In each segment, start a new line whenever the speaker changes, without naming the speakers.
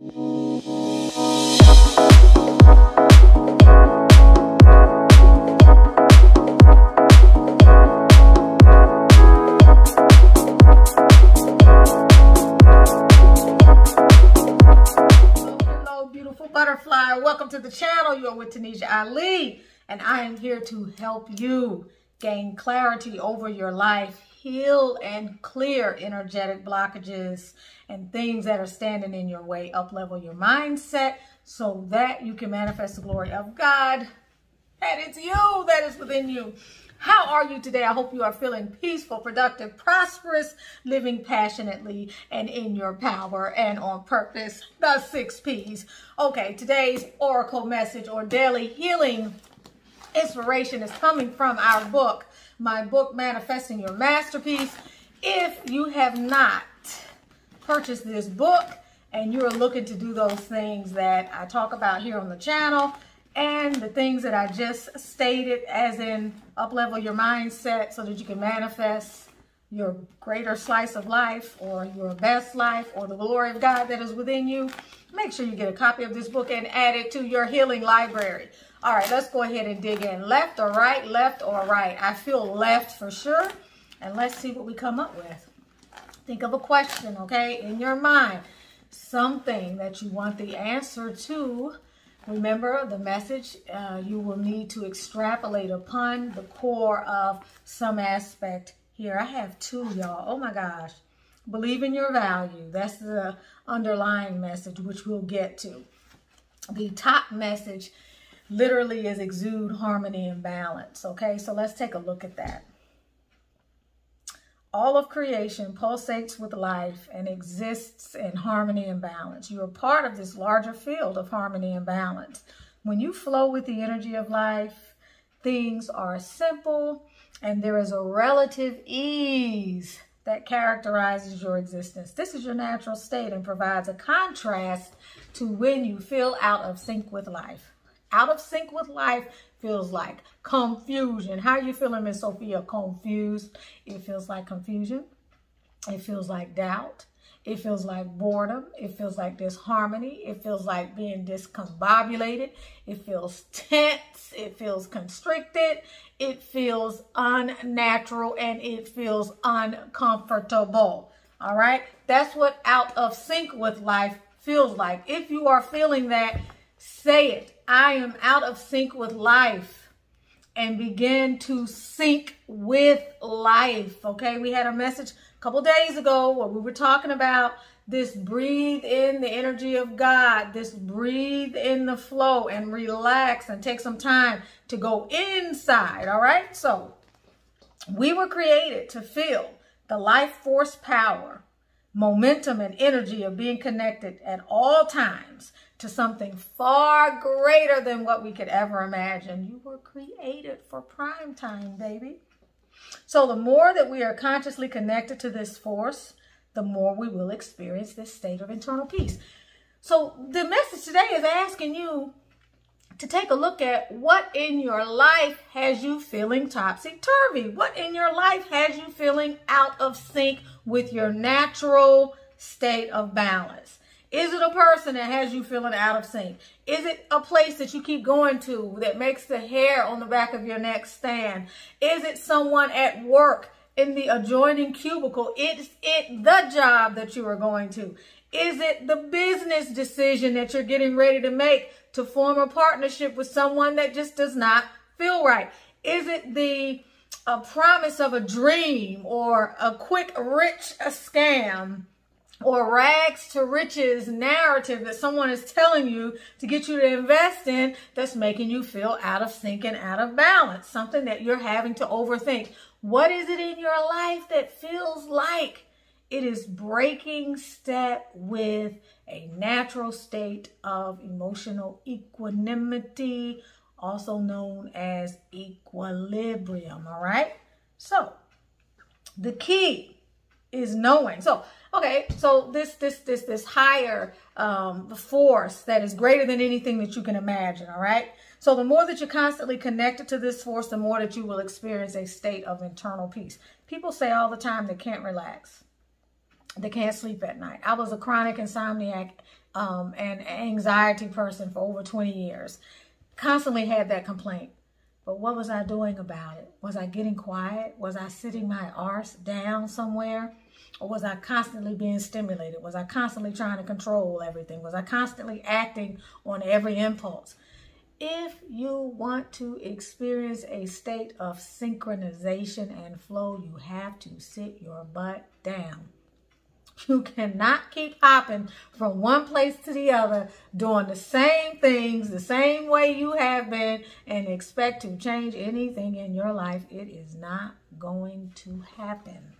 You're with Tunisia Ali, and I am here to help you gain clarity over your life, heal and clear energetic blockages and things that are standing in your way, up level your mindset so that you can manifest the glory of God. That it's you that is within you. How are you today? I hope you are feeling peaceful, productive, prosperous, living passionately and in your power and on purpose. The six P's. Okay, today's oracle message or daily healing inspiration is coming from our book, my book, Manifesting Your Masterpiece. If you have not purchased this book and you're looking to do those things that I talk about here on the channel, and the things that I just stated as in uplevel your mindset so that you can manifest your greater slice of life or your best life or the glory of God that is within you, make sure you get a copy of this book and add it to your healing library. All right, let's go ahead and dig in. Left or right, left or right. I feel left for sure. And let's see what we come up with. Think of a question, okay, in your mind. Something that you want the answer to Remember the message, uh, you will need to extrapolate upon the core of some aspect here. I have two, y'all. Oh my gosh. Believe in your value. That's the underlying message, which we'll get to. The top message literally is exude harmony and balance. Okay, so let's take a look at that. All of creation pulsates with life and exists in harmony and balance. You are part of this larger field of harmony and balance. When you flow with the energy of life, things are simple and there is a relative ease that characterizes your existence. This is your natural state and provides a contrast to when you feel out of sync with life. Out of sync with life feels like confusion. How are you feeling, Miss Sophia? Confused. It feels like confusion. It feels like doubt. It feels like boredom. It feels like disharmony. It feels like being discombobulated. It feels tense. It feels constricted. It feels unnatural and it feels uncomfortable. All right. That's what out of sync with life feels like. If you are feeling that, say it. I am out of sync with life and begin to sync with life. Okay, we had a message a couple days ago where we were talking about this breathe in the energy of God, this breathe in the flow and relax and take some time to go inside. All right, so we were created to feel the life force power, momentum, and energy of being connected at all times to something far greater than what we could ever imagine. You were created for prime time, baby. So the more that we are consciously connected to this force, the more we will experience this state of internal peace. So the message today is asking you to take a look at what in your life has you feeling topsy-turvy. What in your life has you feeling out of sync with your natural state of balance. Is it a person that has you feeling out of sync? Is it a place that you keep going to that makes the hair on the back of your neck stand? Is it someone at work in the adjoining cubicle? Is it the job that you are going to? Is it the business decision that you're getting ready to make to form a partnership with someone that just does not feel right? Is it the a promise of a dream or a quick rich a scam or rags to riches narrative that someone is telling you to get you to invest in that's making you feel out of sync and out of balance, something that you're having to overthink. What is it in your life that feels like it is breaking step with a natural state of emotional equanimity, also known as equilibrium, all right? So, the key is knowing. So, okay, so this this this this higher um, force that is greater than anything that you can imagine. All right. So the more that you're constantly connected to this force, the more that you will experience a state of internal peace. People say all the time they can't relax. They can't sleep at night. I was a chronic insomniac um, and anxiety person for over 20 years. Constantly had that complaint. But what was I doing about it? Was I getting quiet? Was I sitting my arse down somewhere? Or was I constantly being stimulated? Was I constantly trying to control everything? Was I constantly acting on every impulse? If you want to experience a state of synchronization and flow, you have to sit your butt down. You cannot keep hopping from one place to the other, doing the same things the same way you have been, and expect to change anything in your life. It is not going to happen.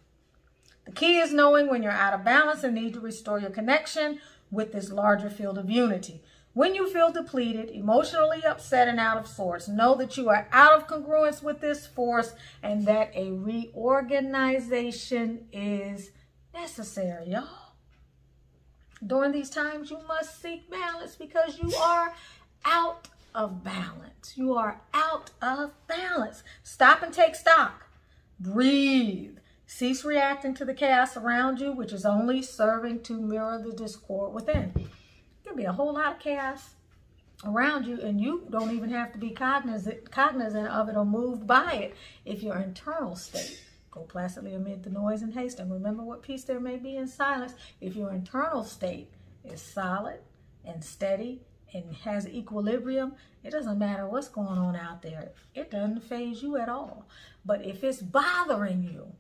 The key is knowing when you're out of balance and need to restore your connection with this larger field of unity. When you feel depleted, emotionally upset, and out of sorts, know that you are out of congruence with this force and that a reorganization is necessary, y'all. During these times, you must seek balance because you are out of balance. You are out of balance. Stop and take stock. Breathe. Cease reacting to the chaos around you, which is only serving to mirror the discord within. There can be a whole lot of chaos around you, and you don't even have to be cognizant, cognizant of it or moved by it if your internal state Go placidly amid the noise and haste, and remember what peace there may be in silence. If your internal state is solid and steady and has equilibrium, it doesn't matter what's going on out there. It doesn't faze you at all. But if it's bothering you,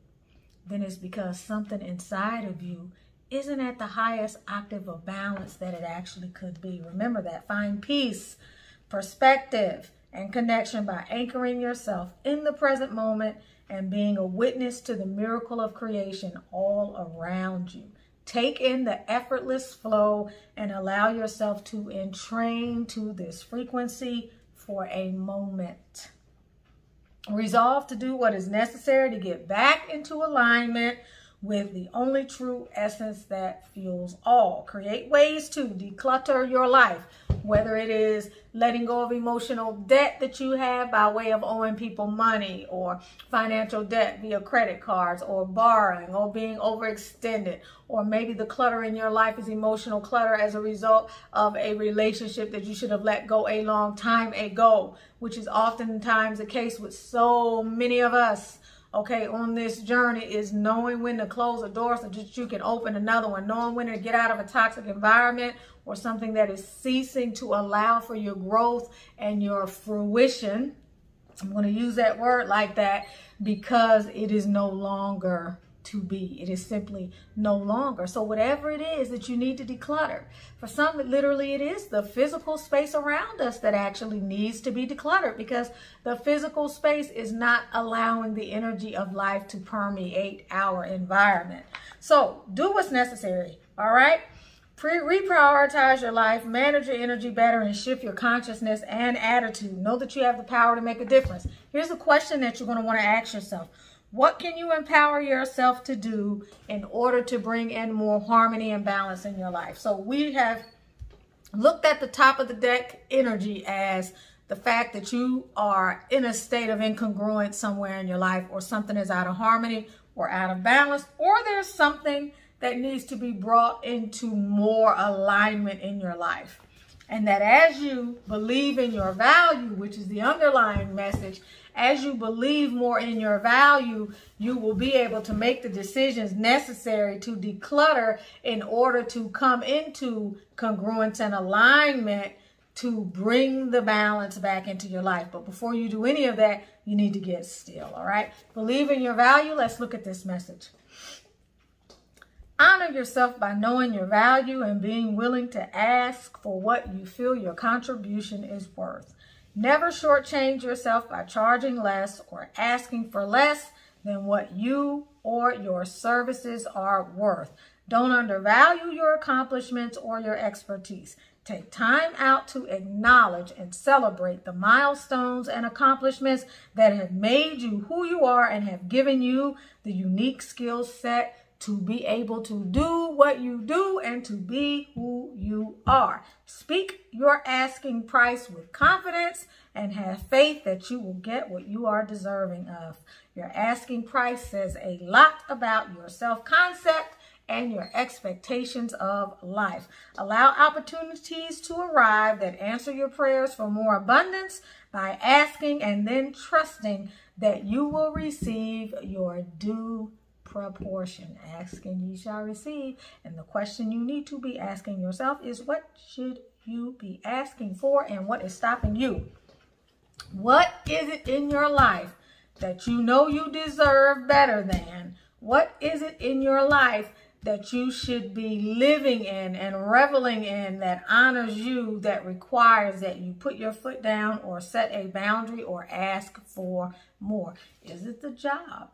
then it's because something inside of you isn't at the highest octave of balance that it actually could be. Remember that. Find peace, perspective, and connection by anchoring yourself in the present moment and being a witness to the miracle of creation all around you. Take in the effortless flow and allow yourself to entrain to this frequency for a moment. Resolve to do what is necessary to get back into alignment with the only true essence that fuels all. Create ways to declutter your life whether it is letting go of emotional debt that you have by way of owing people money or financial debt via credit cards or borrowing or being overextended or maybe the clutter in your life is emotional clutter as a result of a relationship that you should have let go a long time ago which is oftentimes the case with so many of us okay, on this journey is knowing when to close a door so that you can open another one, knowing when to get out of a toxic environment or something that is ceasing to allow for your growth and your fruition. I'm going to use that word like that because it is no longer to be. It is simply no longer. So whatever it is that you need to declutter, for some, literally it is the physical space around us that actually needs to be decluttered because the physical space is not allowing the energy of life to permeate our environment. So do what's necessary, all right? Pre reprioritize your life, manage your energy better, and shift your consciousness and attitude. Know that you have the power to make a difference. Here's a question that you're going to want to ask yourself. What can you empower yourself to do in order to bring in more harmony and balance in your life? So we have looked at the top of the deck energy as the fact that you are in a state of incongruence somewhere in your life or something is out of harmony or out of balance or there's something that needs to be brought into more alignment in your life. And that as you believe in your value, which is the underlying message, as you believe more in your value, you will be able to make the decisions necessary to declutter in order to come into congruence and alignment to bring the balance back into your life. But before you do any of that, you need to get still, all right? Believe in your value. Let's look at this message. Honor yourself by knowing your value and being willing to ask for what you feel your contribution is worth. Never shortchange yourself by charging less or asking for less than what you or your services are worth. Don't undervalue your accomplishments or your expertise. Take time out to acknowledge and celebrate the milestones and accomplishments that have made you who you are and have given you the unique skill set to be able to do what you do and to be who you are. Speak your asking price with confidence and have faith that you will get what you are deserving of. Your asking price says a lot about your self-concept and your expectations of life. Allow opportunities to arrive that answer your prayers for more abundance by asking and then trusting that you will receive your due proportion. Asking ye shall receive. And the question you need to be asking yourself is what should you be asking for and what is stopping you? What is it in your life that you know you deserve better than? What is it in your life that you should be living in and reveling in that honors you, that requires that you put your foot down or set a boundary or ask for more? Is it the job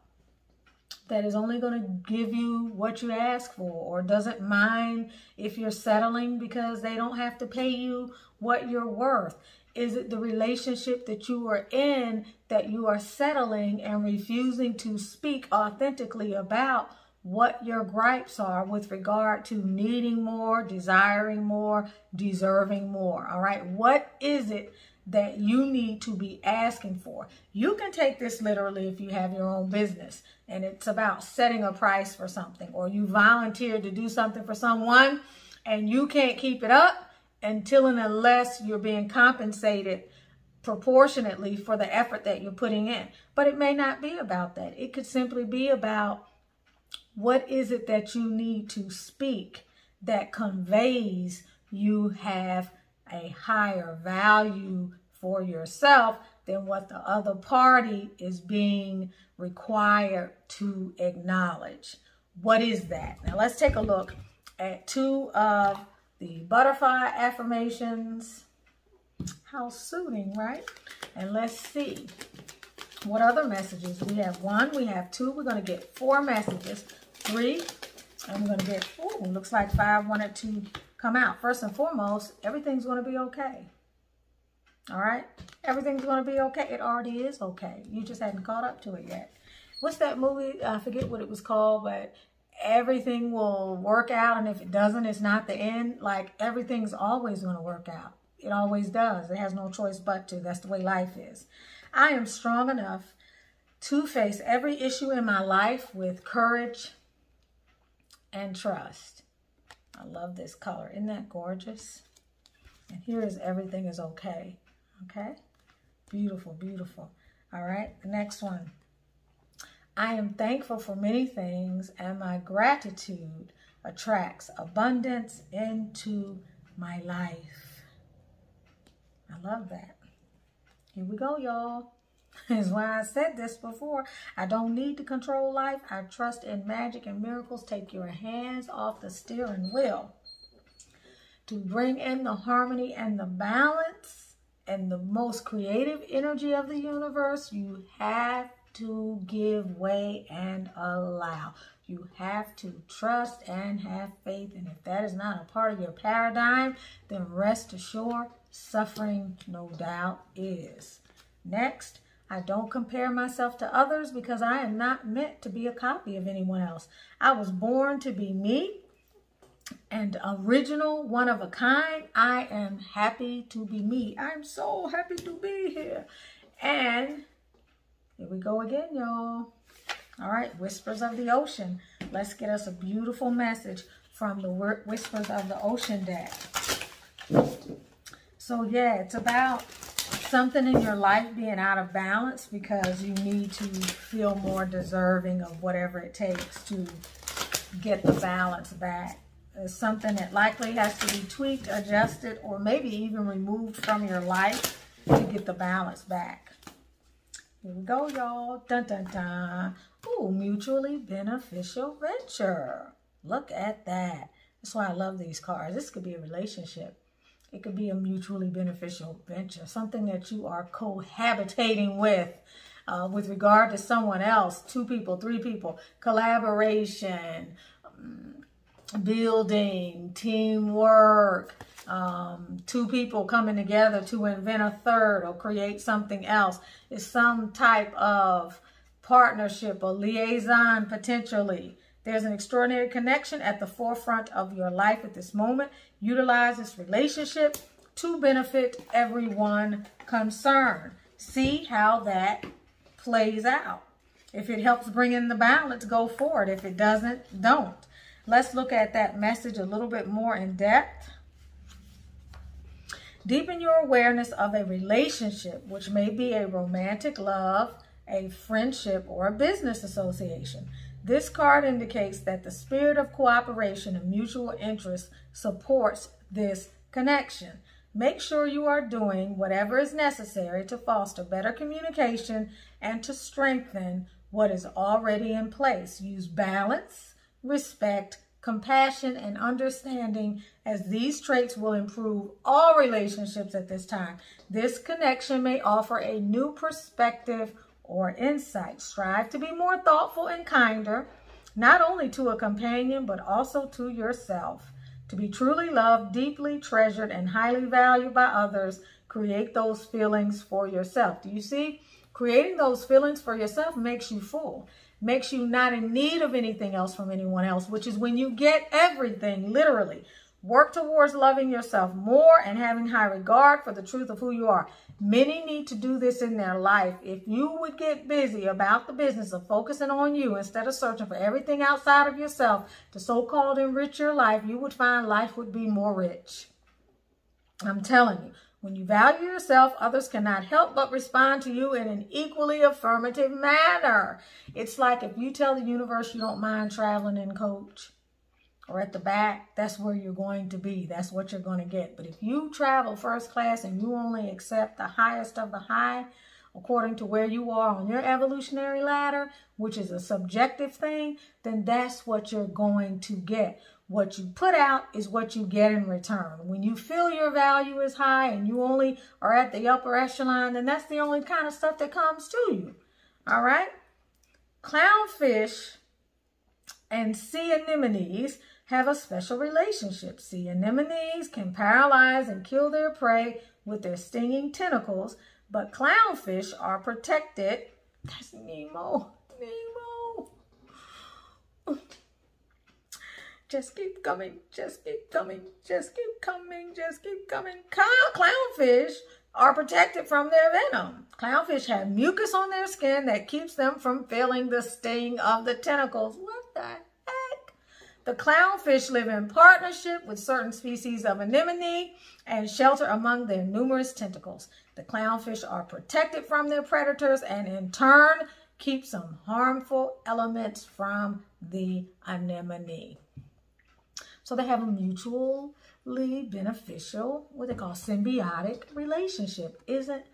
that is only going to give you what you ask for or doesn't mind if you're settling because they don't have to pay you what you're worth? Is it the relationship that you are in that you are settling and refusing to speak authentically about what your gripes are with regard to needing more, desiring more, deserving more? All right. What is it that you need to be asking for? You can take this literally if you have your own business and it's about setting a price for something or you volunteer to do something for someone and you can't keep it up until and unless you're being compensated proportionately for the effort that you're putting in. But it may not be about that. It could simply be about what is it that you need to speak that conveys you have a higher value for yourself than what the other party is being required to acknowledge. What is that? Now let's take a look at two of the butterfly affirmations. How soothing, right? And let's see what other messages. We have one, we have two. We're going to get four messages. Three, and we're going to get, oh, looks like five wanted to come out. First and foremost, everything's going to be okay. All right? Everything's going to be okay. It already is okay. You just hadn't caught up to it yet. What's that movie? I forget what it was called, but everything will work out and if it doesn't it's not the end like everything's always going to work out it always does it has no choice but to that's the way life is i am strong enough to face every issue in my life with courage and trust i love this color isn't that gorgeous and here is everything is okay okay beautiful beautiful all right the next one I am thankful for many things, and my gratitude attracts abundance into my life. I love that. Here we go, y'all. Is why I said this before. I don't need to control life. I trust in magic and miracles. Take your hands off the steering wheel. To bring in the harmony and the balance and the most creative energy of the universe, you have to give way and allow. You have to trust and have faith. And if that is not a part of your paradigm, then rest assured, suffering no doubt is. Next, I don't compare myself to others because I am not meant to be a copy of anyone else. I was born to be me and original, one of a kind. I am happy to be me. I'm so happy to be here. And here we go again, y'all. All right, Whispers of the Ocean. Let's get us a beautiful message from the Whispers of the Ocean deck. So yeah, it's about something in your life being out of balance because you need to feel more deserving of whatever it takes to get the balance back. It's something that likely has to be tweaked, adjusted, or maybe even removed from your life to get the balance back. Here we go, y'all. Dun, dun, dun. Ooh, mutually beneficial venture. Look at that. That's why I love these cards. This could be a relationship. It could be a mutually beneficial venture, something that you are cohabitating with. Uh, with regard to someone else, two people, three people, collaboration, um, building, teamwork, um, two people coming together to invent a third or create something else. It's some type of partnership or liaison potentially. There's an extraordinary connection at the forefront of your life at this moment. Utilize this relationship to benefit everyone concerned. See how that plays out. If it helps bring in the balance, go for it. If it doesn't, don't. Let's look at that message a little bit more in depth. Deepen your awareness of a relationship, which may be a romantic love, a friendship, or a business association. This card indicates that the spirit of cooperation and mutual interest supports this connection. Make sure you are doing whatever is necessary to foster better communication and to strengthen what is already in place. Use balance, respect, compassion, and understanding as these traits will improve all relationships at this time. This connection may offer a new perspective or insight. Strive to be more thoughtful and kinder, not only to a companion, but also to yourself. To be truly loved, deeply treasured, and highly valued by others, create those feelings for yourself. Do you see? Creating those feelings for yourself makes you full, makes you not in need of anything else from anyone else, which is when you get everything, literally. Work towards loving yourself more and having high regard for the truth of who you are. Many need to do this in their life. If you would get busy about the business of focusing on you instead of searching for everything outside of yourself to so-called enrich your life, you would find life would be more rich. I'm telling you, when you value yourself, others cannot help but respond to you in an equally affirmative manner. It's like if you tell the universe you don't mind traveling in coach, or at the back, that's where you're going to be. That's what you're going to get. But if you travel first class and you only accept the highest of the high, according to where you are on your evolutionary ladder, which is a subjective thing, then that's what you're going to get. What you put out is what you get in return. When you feel your value is high and you only are at the upper echelon, then that's the only kind of stuff that comes to you. All right? Clownfish and sea anemones have a special relationship. Sea anemones can paralyze and kill their prey with their stinging tentacles, but clownfish are protected. That's Nemo. Nemo. Just keep coming, just keep coming, just keep coming, just keep coming. Clownfish are protected from their venom. Clownfish have mucus on their skin that keeps them from feeling the sting of the tentacles. What the the clownfish live in partnership with certain species of anemone and shelter among their numerous tentacles. The clownfish are protected from their predators and in turn keep some harmful elements from the anemone. So they have a mutually beneficial, what they call symbiotic relationship. Isn't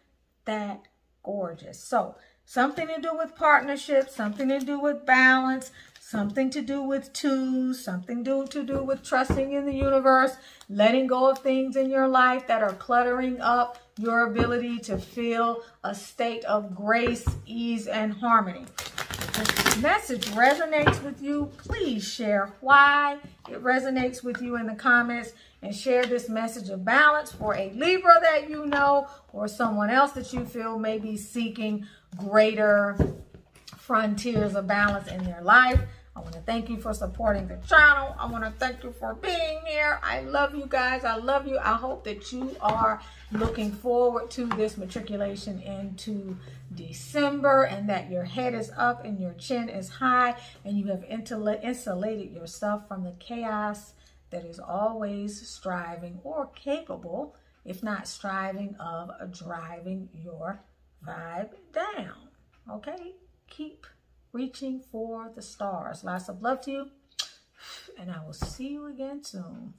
that gorgeous? So something to do with partnership, something to do with balance, something to do with two, something do, to do with trusting in the universe, letting go of things in your life that are cluttering up your ability to feel a state of grace, ease, and harmony. If this message resonates with you, please share why it resonates with you in the comments and share this message of balance for a Libra that you know or someone else that you feel may be seeking greater frontiers of balance in their life. I want to thank you for supporting the channel. I want to thank you for being here. I love you guys. I love you. I hope that you are looking forward to this matriculation into December and that your head is up and your chin is high and you have insulated yourself from the chaos that is always striving or capable, if not striving, of driving your vibe down. Okay? Keep reaching for the stars. Lots of love to you, and I will see you again soon.